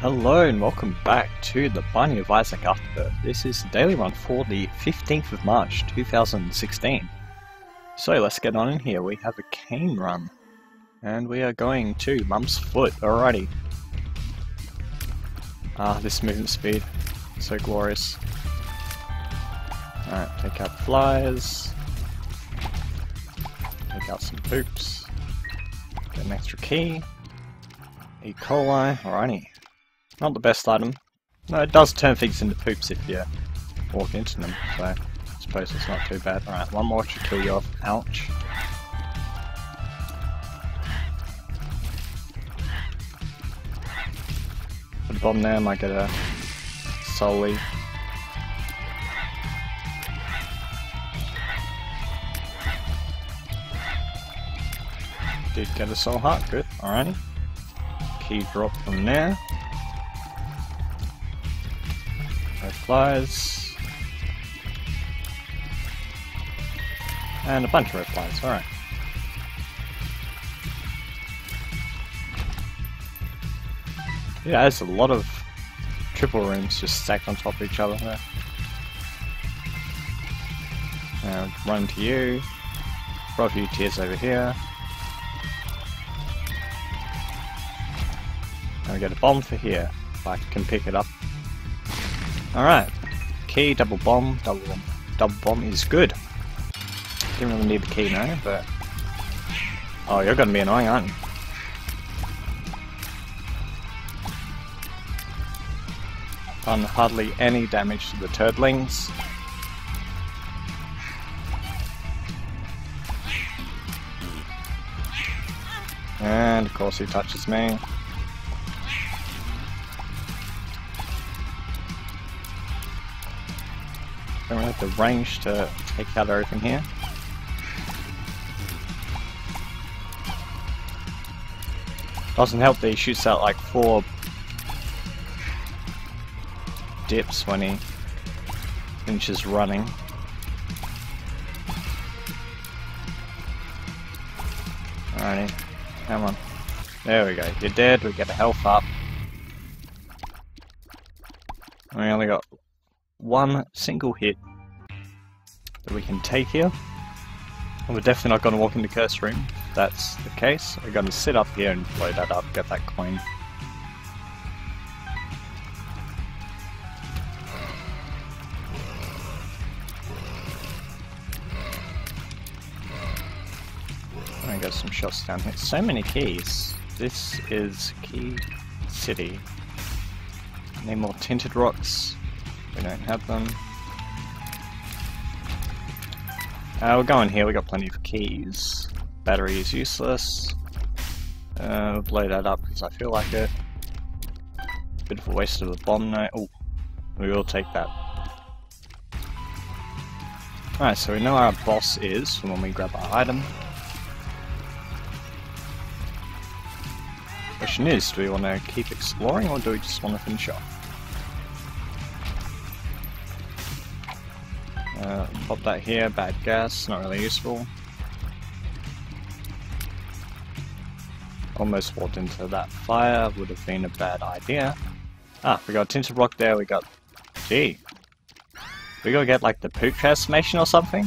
Hello and welcome back to the Binding of Isaac Afterbirth. This is the daily run for the 15th of March 2016. So let's get on in here. We have a cane run. And we are going to Mum's Foot. Alrighty. Ah, this movement speed. So glorious. Alright, take out flies. Take out some poops. Get an extra key. E. coli. Alrighty. Not the best item. No, it does turn things into poops if you walk into them, so I suppose it's not too bad. Alright, one more should kill you off. Ouch. Put a bomb there, might get a solely. Did get a soul heart, good, alrighty. Key drop from there. Red flies. And a bunch of red flies, alright. Yeah, there's a lot of triple rooms just stacked on top of each other there. Run to you. Throw a few tears over here. And we get a bomb for here, if I can pick it up. Alright. Key, double bomb, double bomb. Double bomb is good. Didn't really need the key now, but... Oh, you're gonna be annoying, aren't you? Done hardly any damage to the turdlings. And of course he touches me. Don't have the range to take out everything here. Doesn't help that he shoots out like four dips when he finishes running. Alrighty, come on. There we go, you're dead, we get a health up. We only got one single hit that we can take here. And we're definitely not going to walk into Curse Room. That's the case. We're going to sit up here and blow that up, get that coin. I got some shots down here. So many keys. This is Key City. Need more tinted rocks. We don't have them. Uh, we're going here, we got plenty of keys. Battery is useless. Uh, blow that up because I feel like it. Bit of a waste of a bomb note. Oh, we will take that. Alright, so we know our boss is from when we grab our item. Question is, do we want to keep exploring or do we just want to finish off? Uh, pop that here, bad gas, not really useful. Almost walked into that fire, would have been a bad idea. Ah, we got tinted rock there, we got... Gee. We gotta get like the poop transformation or something?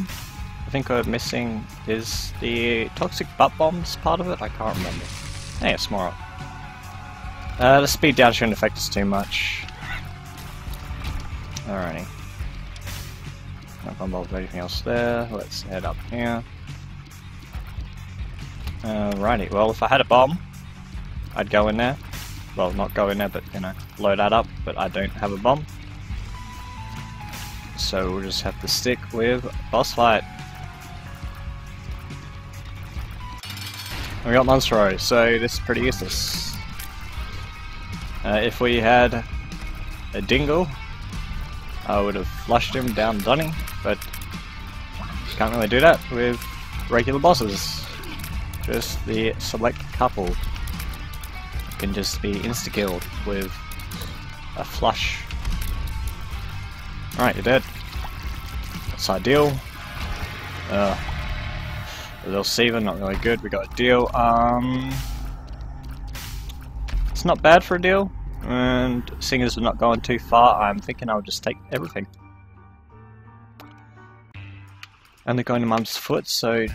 I think we're missing is the toxic butt bombs part of it? I can't remember. Hey, it's more Uh, the speed down shouldn't affect us too much. Alrighty. Not involved anything else there. Let's head up here. Alrighty, well if I had a bomb, I'd go in there. Well, not go in there, but, you know, load that up, but I don't have a bomb. So we'll just have to stick with boss fight. We got Monstro, so this is pretty useless. Uh, if we had a Dingle, I would have flushed him down Dunny, but can't really do that with regular bosses. Just the select couple can just be insta-killed with a flush. Alright, you're dead. That's ideal. Uh, a little Seaver, not really good. We got a deal. Um, it's not bad for a deal. And seeing as we're not going too far, I'm thinking I'll just take everything. Only going to Mum's foot, so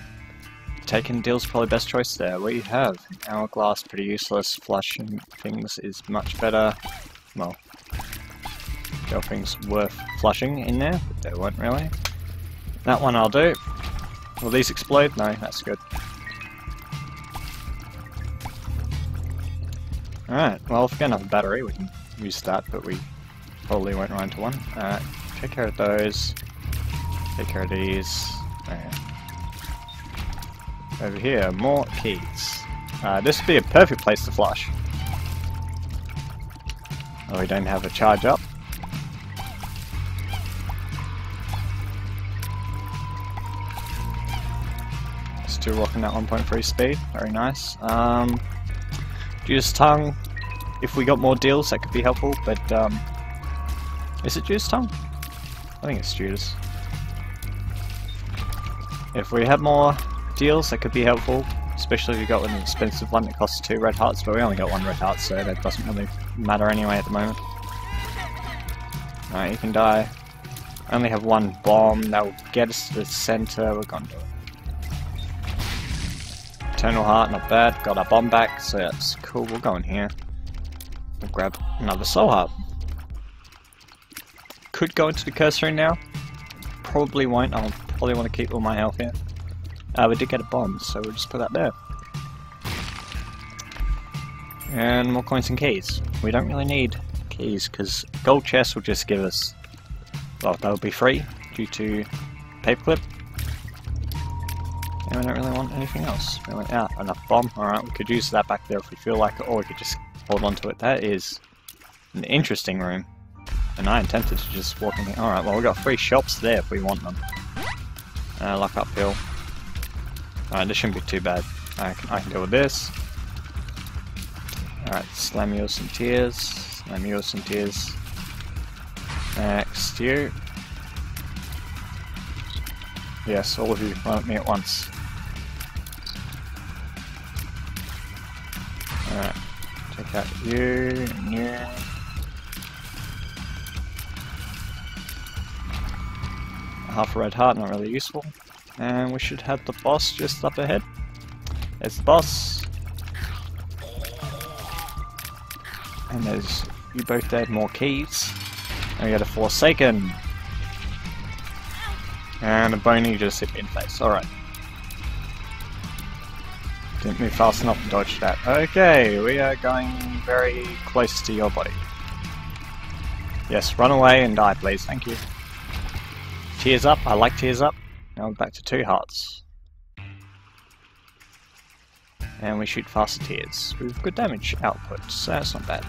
taking deal's probably best choice there. We have Hourglass, pretty useless. Flushing things is much better. Well, things worth flushing in there, but they weren't really. That one I'll do. Will these explode? No, that's good. Alright, well if we get another battery we can use that, but we probably won't run into one. Take care of those. Take care of these. Over here, more keys. Uh, this would be a perfect place to flush. Oh, we don't have a charge up. Still rocking that 1.3 speed, very nice. Um, Judas Tongue, if we got more deals that could be helpful, but um, is it juice Tongue? I think it's Judas. If we had more deals that could be helpful, especially if you got an expensive one that costs two red hearts, but we only got one red heart, so that doesn't really matter anyway at the moment. Alright, you can die. I only have one bomb, that will get us to the center, we're gonna do it. Eternal Heart, not bad, got our bomb back, so that's cool, we'll go in here. We'll grab another Soul Heart. Could go into the Curse now, probably won't, I'll probably want to keep all my health here. Uh, we did get a bomb, so we'll just put that there. And more coins and keys. We don't really need keys, because gold chests will just give us... Well, that'll be free, due to paperclip. And we don't really want anything else. We went out, enough bomb. Alright, we could use that back there if we feel like it, or we could just hold on to it. That is an interesting room. And I intended to just walk in here. Alright, well we got three shops there if we want them. Uh, lock uphill. Alright, this shouldn't be too bad. I can, I can deal with this. Alright, Slamios and Tears. Slamios and Tears. Next, you. Yes, all of you, run at me at once. Alright, take out you, and you. Half a red heart, not really useful. And we should have the boss just up ahead. There's the boss. And there's you both dead, more keys. And we got a Forsaken. And a bony just hit me in the face. Alright. Didn't move fast enough to dodge that. Okay, we are going very close to your body. Yes, run away and die please, thank you. Tears up, I like tears up. Now back to two hearts. And we shoot faster tears with good damage output, so that's not bad.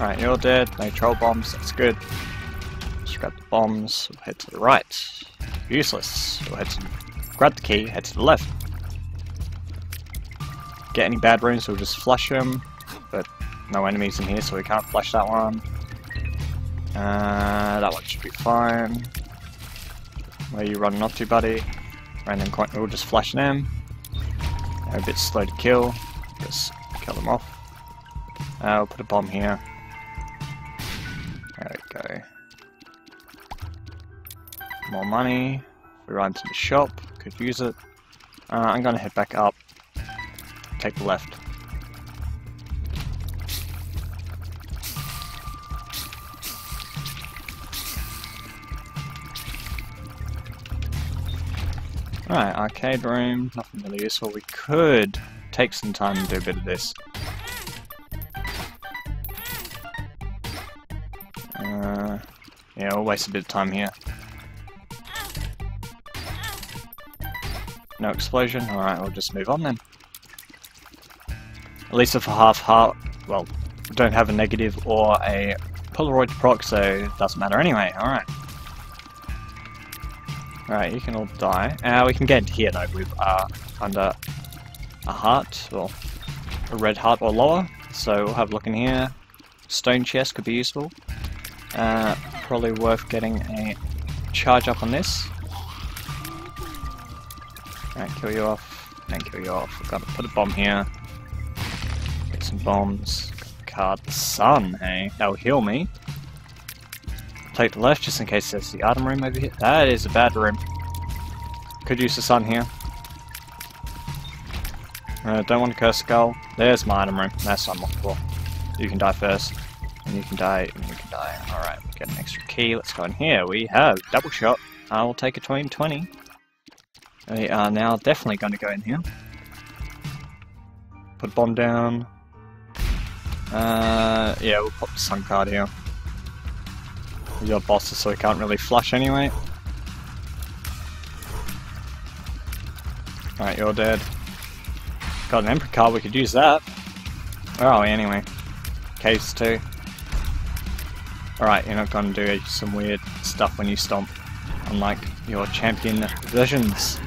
Alright, you're all dead, no troll bombs, that's good. Let's grab the bombs, we'll head to the right. Useless. We'll head to grab the key, head to the left. Get any bad rooms, we'll just flush them, but no enemies in here, so we can't flush that one. Uh, that one should be fine. Where you run off to, buddy? Random coin, we'll just flash them. They're a bit slow to kill. Just kill them off. Uh, I'll put a bomb here. There we go. More money. If We run to the shop. Could use it. Uh, I'm gonna head back up. Take the left. Right, arcade room, nothing really useful. We could take some time and do a bit of this. Uh, yeah, we'll waste a bit of time here. No explosion? Alright, we'll just move on then. At least if a half heart, well, we don't have a negative or a Polaroid proc, so it doesn't matter anyway, alright. Alright, you can all die. Uh, we can get into here though with uh, under a heart, or a red heart or lower. So we'll have a look in here. Stone chest could be useful. Uh, probably worth getting a charge up on this. Alright, kill you off. Then kill you off. We've got to put a bomb here. Get some bombs. Card the sun, hey? That'll heal me. Take the left just in case there's the item room over here. That is a bad room. Could use the sun here. Uh, don't want to curse skull. There's my item room. That's unlockable. You can die first. And you can die, and you can die. Alright, get an extra key. Let's go in here. We have double shot. I will take a 2020. We are now definitely going to go in here. Put bomb down. Uh, yeah, we'll pop the sun card here. Got bosses, so we can't really flush anyway. Alright, you're dead. Got an Emperor card, we could use that. Where are we anyway? Caves 2. Alright, you're not gonna do some weird stuff when you stomp. Unlike your champion versions,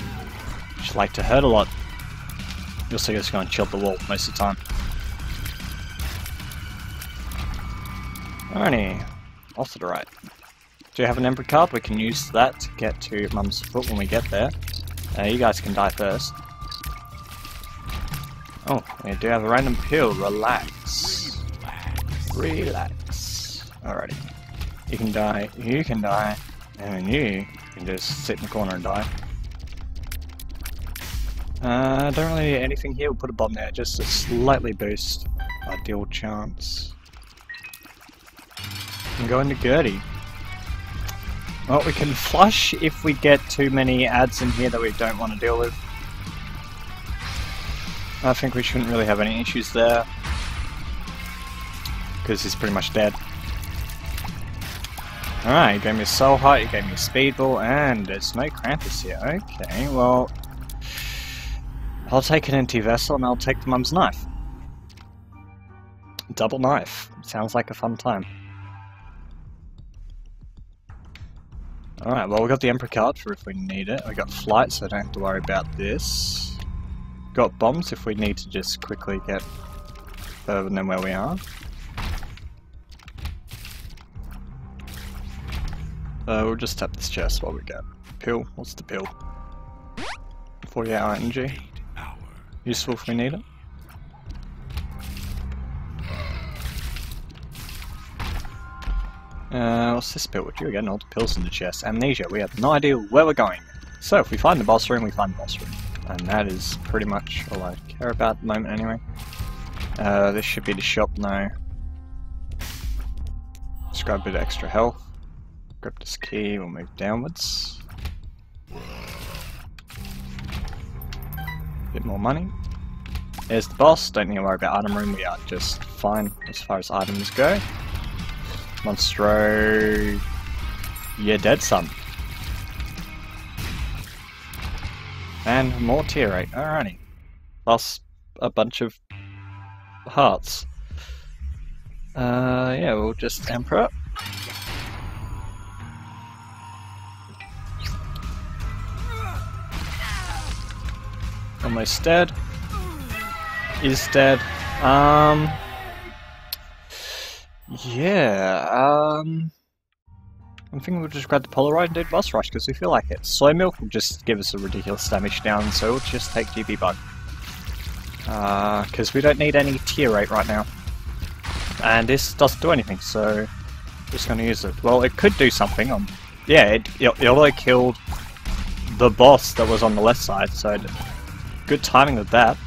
which like to hurt a lot. You'll see it's going to chill the wall most of the time. To the right. Do you have an Emperor card? We can use that to get to Mum's foot when we get there. Uh, you guys can die first. Oh, we do have a random pill. Relax. Relax. Alrighty. You can die, you can die, and you can just sit in the corner and die. Uh, don't really need anything here, we'll put a bomb there, just to slightly boost our deal chance. And go into Gurdy. Well, we can flush if we get too many ads in here that we don't want to deal with. I think we shouldn't really have any issues there. Because he's pretty much dead. Alright, you gave me a Soul Heart, you gave me a Speedball, and there's no Krampus here. Okay, well... I'll take an empty vessel and I'll take the mum's knife. Double knife. Sounds like a fun time. Alright, well we got the Emperor card for if we need it. We got flight, so I don't have to worry about this. Got bombs if we need to just quickly get further than where we are. Uh, we'll just tap this chest while we get. Pill, what's the pill? 40 hour energy. Useful if we need it. Uh, what's this pill? Would you again? All the pills in the chest. Amnesia. We have no idea where we're going. So if we find the boss room, we find the boss room. And that is pretty much all I care about at the moment anyway. Uh, this should be the shop now. Just grab a bit of extra health. Grab this key, we'll move downwards. Bit more money. There's the boss, don't need to worry about item room, we are just fine as far as items go. Monstro... You're dead, son. And more tear rate, alrighty. Plus a bunch of hearts. Uh, yeah, we'll just Emperor. Almost dead. Is dead. Um. Yeah. Um. I'm thinking we'll just grab the Polaroid and do boss rush because we feel like it. Soy milk will just give us a ridiculous damage down, so we'll just take GB bug. Because uh, we don't need any tear rate right now. And this doesn't do anything, so just going to use it. Well, it could do something. Yeah, it, it, it although killed the boss that was on the left side, so good timing with that.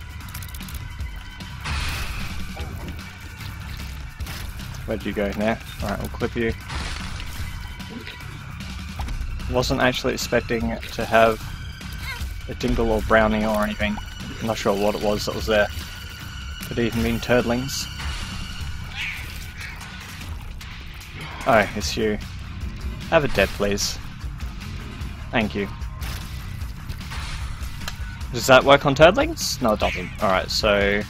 Where'd you go now? Alright, we'll clip you. Wasn't actually expecting to have a dingle or brownie or anything. I'm not sure what it was that was there. Could even been turdlings. Oh, it's you. Have a dead, please. Thank you. Does that work on turdlings? No, it doesn't. Alright, so...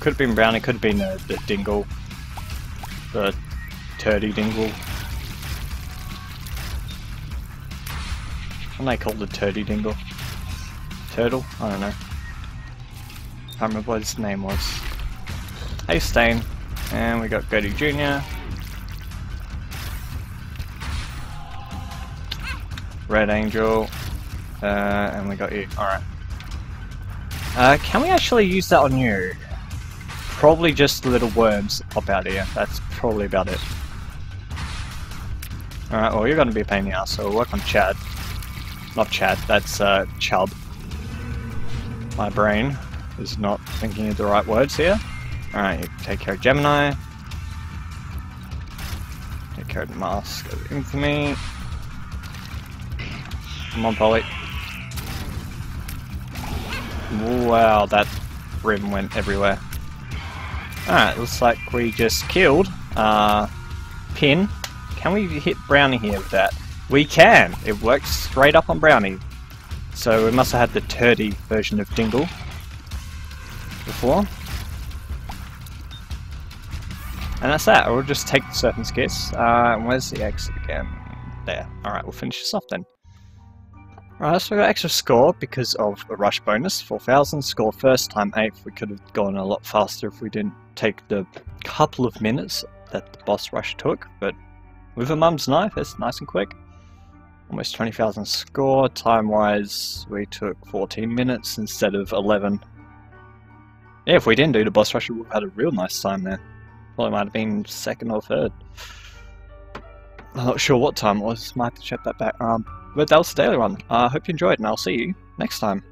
Could have been brownie, could have been the, the dingle. The turdy dingle. What they called the turdy dingle? Turtle? I don't know. I Can't remember what his name was. Hey Stain. And we got Gurdy Jr. Red Angel. Uh, and we got you. Alright. Uh, can we actually use that on you? Probably just little worms pop out here. That's probably about it. Alright, well you're gonna be a pain in the ass, so we'll work on Chad. Not Chad, that's uh, Chub. My brain is not thinking of the right words here. Alright, take care of Gemini. Take care of the Mask of Infamy. Come on, Polly. Wow, that rim went everywhere. Alright, looks like we just killed uh, Pin. Can we hit Brownie here with that? We can! It works straight up on Brownie. So we must have had the turdy version of Dingle before. And that's that. We'll just take the Serpent's Kiss. Uh, where's the exit again? There. Alright, we'll finish this off then. Alright, so we got extra score because of a rush bonus, 4000, score first time 8th. We could have gone a lot faster if we didn't take the couple of minutes that the boss rush took, but with a mum's knife, it's nice and quick. Almost 20,000 score, time-wise we took 14 minutes instead of 11. Yeah, if we didn't do the boss rush, we would have had a real nice time there. It might have been second or third. I'm not sure what time it was, might have to check that back. Um, but that was the daily run. I uh, hope you enjoyed, and I'll see you next time.